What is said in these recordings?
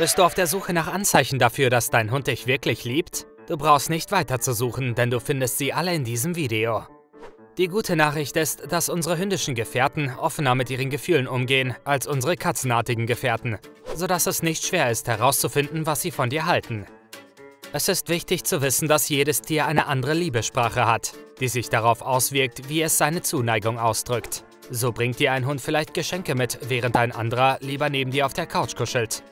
Bist du auf der Suche nach Anzeichen dafür, dass dein Hund dich wirklich liebt? Du brauchst nicht weiter zu suchen, denn du findest sie alle in diesem Video. Die gute Nachricht ist, dass unsere hündischen Gefährten offener mit ihren Gefühlen umgehen als unsere katzenartigen Gefährten, sodass es nicht schwer ist herauszufinden, was sie von dir halten. Es ist wichtig zu wissen, dass jedes Tier eine andere Liebessprache hat, die sich darauf auswirkt, wie es seine Zuneigung ausdrückt. So bringt dir ein Hund vielleicht Geschenke mit, während ein anderer lieber neben dir auf der Couch kuschelt.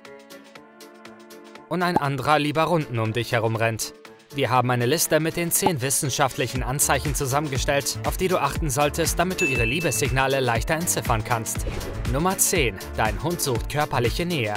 Und ein anderer lieber Runden um dich herum rennt. Wir haben eine Liste mit den 10 wissenschaftlichen Anzeichen zusammengestellt, auf die du achten solltest, damit du ihre Liebessignale leichter entziffern kannst. Nummer 10. Dein Hund sucht körperliche Nähe.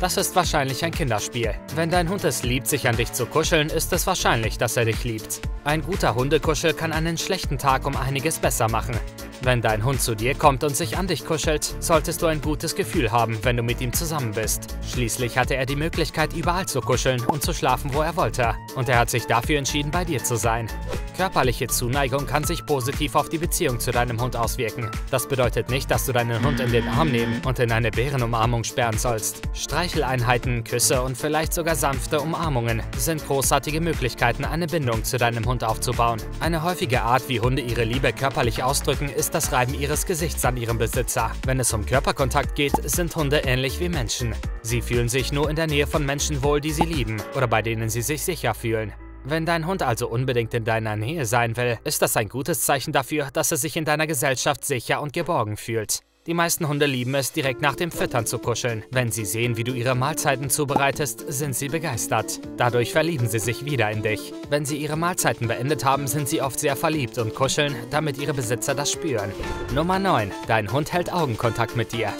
Das ist wahrscheinlich ein Kinderspiel. Wenn dein Hund es liebt, sich an dich zu kuscheln, ist es wahrscheinlich, dass er dich liebt. Ein guter Hundekuschel kann einen schlechten Tag um einiges besser machen. Wenn dein Hund zu dir kommt und sich an dich kuschelt, solltest du ein gutes Gefühl haben, wenn du mit ihm zusammen bist. Schließlich hatte er die Möglichkeit, überall zu kuscheln und zu schlafen, wo er wollte. Und er hat sich dafür entschieden, bei dir zu sein. Körperliche Zuneigung kann sich positiv auf die Beziehung zu deinem Hund auswirken. Das bedeutet nicht, dass du deinen Hund in den Arm nehmen und in eine Bärenumarmung sperren sollst. Streicheleinheiten, Küsse und vielleicht sogar sanfte Umarmungen sind großartige Möglichkeiten, eine Bindung zu deinem Hund aufzubauen. Eine häufige Art, wie Hunde ihre Liebe körperlich ausdrücken, ist das Reiben ihres Gesichts an ihrem Besitzer. Wenn es um Körperkontakt geht, sind Hunde ähnlich wie Menschen. Sie fühlen sich nur in der Nähe von Menschen wohl, die sie lieben oder bei denen sie sich sicher fühlen. Wenn dein Hund also unbedingt in deiner Nähe sein will, ist das ein gutes Zeichen dafür, dass er sich in deiner Gesellschaft sicher und geborgen fühlt. Die meisten Hunde lieben es, direkt nach dem Füttern zu kuscheln. Wenn sie sehen, wie du ihre Mahlzeiten zubereitest, sind sie begeistert. Dadurch verlieben sie sich wieder in dich. Wenn sie ihre Mahlzeiten beendet haben, sind sie oft sehr verliebt und kuscheln, damit ihre Besitzer das spüren. Nummer 9. Dein Hund hält Augenkontakt mit dir.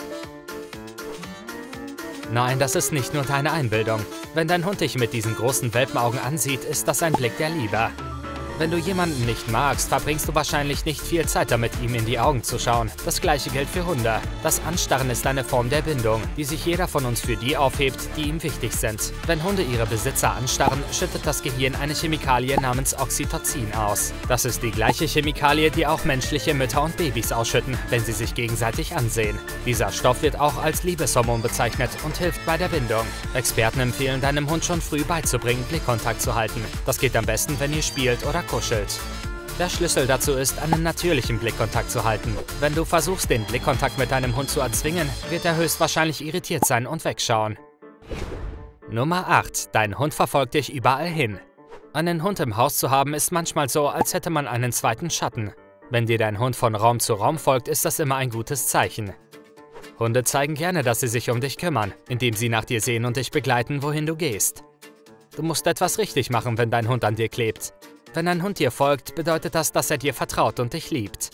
Nein, das ist nicht nur deine Einbildung. Wenn dein Hund dich mit diesen großen Welpenaugen ansieht, ist das ein Blick der Liebe. Wenn du jemanden nicht magst, verbringst du wahrscheinlich nicht viel Zeit damit, ihm in die Augen zu schauen. Das gleiche gilt für Hunde. Das Anstarren ist eine Form der Bindung, die sich jeder von uns für die aufhebt, die ihm wichtig sind. Wenn Hunde ihre Besitzer anstarren, schüttet das Gehirn eine Chemikalie namens Oxytocin aus. Das ist die gleiche Chemikalie, die auch menschliche Mütter und Babys ausschütten, wenn sie sich gegenseitig ansehen. Dieser Stoff wird auch als Liebeshormon bezeichnet und hilft bei der Bindung. Experten empfehlen deinem Hund schon früh beizubringen, Blickkontakt zu halten. Das geht am besten, wenn ihr spielt oder kuschelt. Der Schlüssel dazu ist, einen natürlichen Blickkontakt zu halten. Wenn du versuchst, den Blickkontakt mit deinem Hund zu erzwingen, wird er höchstwahrscheinlich irritiert sein und wegschauen. Nummer 8. Dein Hund verfolgt dich überall hin. Einen Hund im Haus zu haben ist manchmal so, als hätte man einen zweiten Schatten. Wenn dir dein Hund von Raum zu Raum folgt, ist das immer ein gutes Zeichen. Hunde zeigen gerne, dass sie sich um dich kümmern, indem sie nach dir sehen und dich begleiten, wohin du gehst. Du musst etwas richtig machen, wenn dein Hund an dir klebt. Wenn ein Hund dir folgt, bedeutet das, dass er dir vertraut und dich liebt.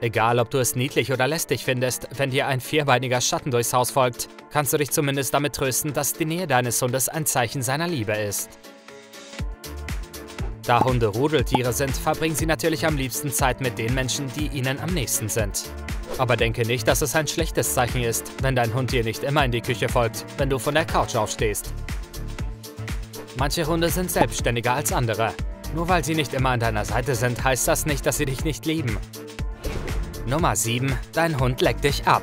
Egal, ob du es niedlich oder lästig findest, wenn dir ein vierbeiniger Schatten durchs Haus folgt, kannst du dich zumindest damit trösten, dass die Nähe deines Hundes ein Zeichen seiner Liebe ist. Da Hunde Rudeltiere sind, verbringen sie natürlich am liebsten Zeit mit den Menschen, die ihnen am nächsten sind. Aber denke nicht, dass es ein schlechtes Zeichen ist, wenn dein Hund dir nicht immer in die Küche folgt, wenn du von der Couch aufstehst. Manche Hunde sind selbstständiger als andere. Nur weil sie nicht immer an deiner Seite sind, heißt das nicht, dass sie dich nicht lieben. Nummer 7. Dein Hund leckt dich ab.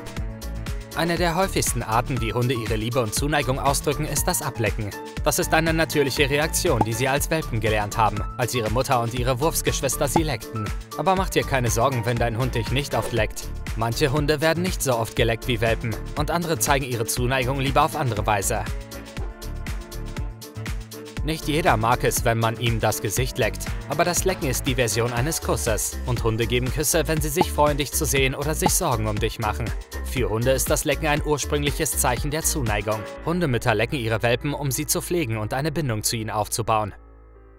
Eine der häufigsten Arten, wie Hunde ihre Liebe und Zuneigung ausdrücken, ist das Ablecken. Das ist eine natürliche Reaktion, die sie als Welpen gelernt haben, als ihre Mutter und ihre Wurfsgeschwister sie leckten. Aber mach dir keine Sorgen, wenn dein Hund dich nicht oft leckt. Manche Hunde werden nicht so oft geleckt wie Welpen und andere zeigen ihre Zuneigung lieber auf andere Weise. Nicht jeder mag es, wenn man ihm das Gesicht leckt, aber das Lecken ist die Version eines Kusses. Und Hunde geben Küsse, wenn sie sich freuen, dich zu sehen oder sich Sorgen um dich machen. Für Hunde ist das Lecken ein ursprüngliches Zeichen der Zuneigung. Hundemütter lecken ihre Welpen, um sie zu pflegen und eine Bindung zu ihnen aufzubauen.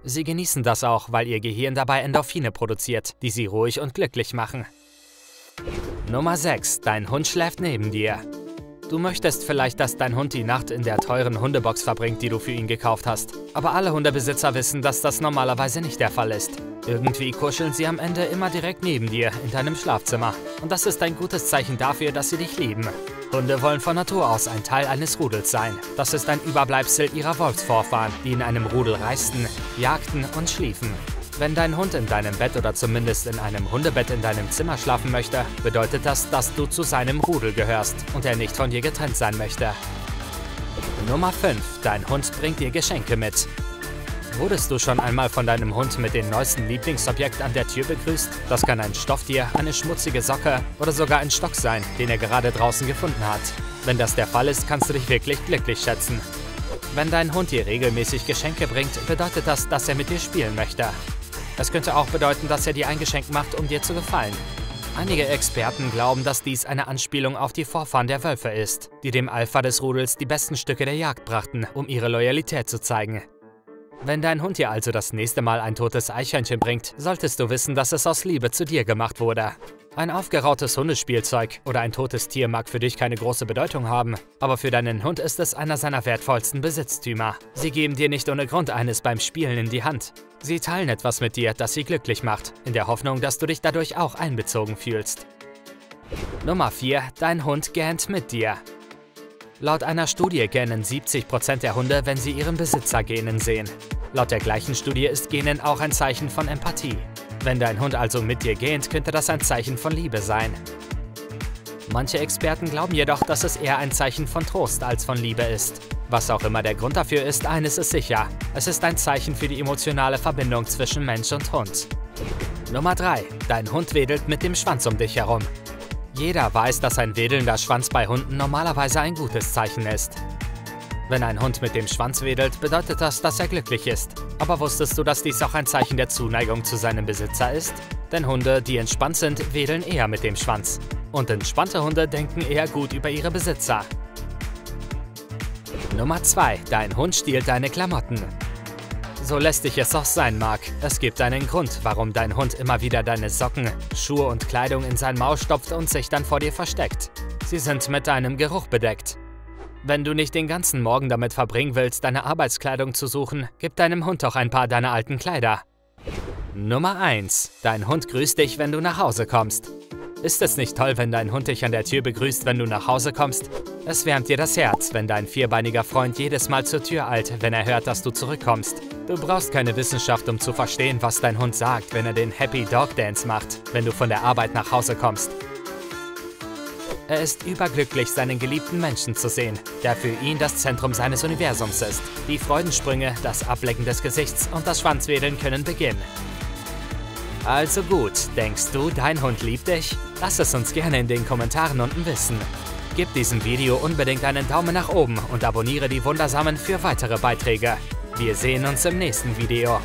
Sie genießen das auch, weil ihr Gehirn dabei Endorphine produziert, die sie ruhig und glücklich machen. Nummer 6. Dein Hund schläft neben dir. Du möchtest vielleicht, dass dein Hund die Nacht in der teuren Hundebox verbringt, die du für ihn gekauft hast. Aber alle Hundebesitzer wissen, dass das normalerweise nicht der Fall ist. Irgendwie kuscheln sie am Ende immer direkt neben dir, in deinem Schlafzimmer. Und das ist ein gutes Zeichen dafür, dass sie dich lieben. Hunde wollen von Natur aus ein Teil eines Rudels sein. Das ist ein Überbleibsel ihrer Wolfsvorfahren, die in einem Rudel reisten, jagten und schliefen. Wenn dein Hund in deinem Bett oder zumindest in einem Hundebett in deinem Zimmer schlafen möchte, bedeutet das, dass du zu seinem Rudel gehörst und er nicht von dir getrennt sein möchte. Nummer 5. Dein Hund bringt dir Geschenke mit. Wurdest du schon einmal von deinem Hund mit dem neuesten Lieblingsobjekt an der Tür begrüßt? Das kann ein Stofftier, eine schmutzige Socke oder sogar ein Stock sein, den er gerade draußen gefunden hat. Wenn das der Fall ist, kannst du dich wirklich glücklich schätzen. Wenn dein Hund dir regelmäßig Geschenke bringt, bedeutet das, dass er mit dir spielen möchte. Es könnte auch bedeuten, dass er dir ein Geschenk macht, um dir zu gefallen. Einige Experten glauben, dass dies eine Anspielung auf die Vorfahren der Wölfe ist, die dem Alpha des Rudels die besten Stücke der Jagd brachten, um ihre Loyalität zu zeigen. Wenn dein Hund dir also das nächste Mal ein totes Eichhörnchen bringt, solltest du wissen, dass es aus Liebe zu dir gemacht wurde. Ein aufgerautes Hundespielzeug oder ein totes Tier mag für dich keine große Bedeutung haben, aber für deinen Hund ist es einer seiner wertvollsten Besitztümer. Sie geben dir nicht ohne Grund eines beim Spielen in die Hand. Sie teilen etwas mit dir, das sie glücklich macht, in der Hoffnung, dass du dich dadurch auch einbezogen fühlst. Nummer 4. Dein Hund gähnt mit dir. Laut einer Studie gähnen 70% der Hunde, wenn sie ihren Besitzer gähnen sehen. Laut der gleichen Studie ist Gähnen auch ein Zeichen von Empathie. Wenn dein Hund also mit dir gähnt, könnte das ein Zeichen von Liebe sein. Manche Experten glauben jedoch, dass es eher ein Zeichen von Trost als von Liebe ist. Was auch immer der Grund dafür ist, eines ist sicher. Es ist ein Zeichen für die emotionale Verbindung zwischen Mensch und Hund. Nummer 3. Dein Hund wedelt mit dem Schwanz um dich herum. Jeder weiß, dass ein wedelnder Schwanz bei Hunden normalerweise ein gutes Zeichen ist. Wenn ein Hund mit dem Schwanz wedelt, bedeutet das, dass er glücklich ist. Aber wusstest du, dass dies auch ein Zeichen der Zuneigung zu seinem Besitzer ist? Denn Hunde, die entspannt sind, wedeln eher mit dem Schwanz. Und entspannte Hunde denken eher gut über ihre Besitzer. Nummer 2. Dein Hund stiehlt deine Klamotten. So lästig es auch sein mag, es gibt einen Grund, warum dein Hund immer wieder deine Socken, Schuhe und Kleidung in sein Maul stopft und sich dann vor dir versteckt. Sie sind mit deinem Geruch bedeckt. Wenn du nicht den ganzen Morgen damit verbringen willst, deine Arbeitskleidung zu suchen, gib deinem Hund doch ein paar deiner alten Kleider. Nummer 1. Dein Hund grüßt dich, wenn du nach Hause kommst. Ist es nicht toll, wenn dein Hund dich an der Tür begrüßt, wenn du nach Hause kommst? Es wärmt dir das Herz, wenn dein vierbeiniger Freund jedes Mal zur Tür eilt, wenn er hört, dass du zurückkommst. Du brauchst keine Wissenschaft, um zu verstehen, was dein Hund sagt, wenn er den Happy Dog Dance macht, wenn du von der Arbeit nach Hause kommst. Er ist überglücklich, seinen geliebten Menschen zu sehen, der für ihn das Zentrum seines Universums ist. Die Freudensprünge, das Ablecken des Gesichts und das Schwanzwedeln können beginnen. Also gut, denkst du, dein Hund liebt dich? Lass es uns gerne in den Kommentaren unten wissen. Gib diesem Video unbedingt einen Daumen nach oben und abonniere die Wundersamen für weitere Beiträge. Wir sehen uns im nächsten Video.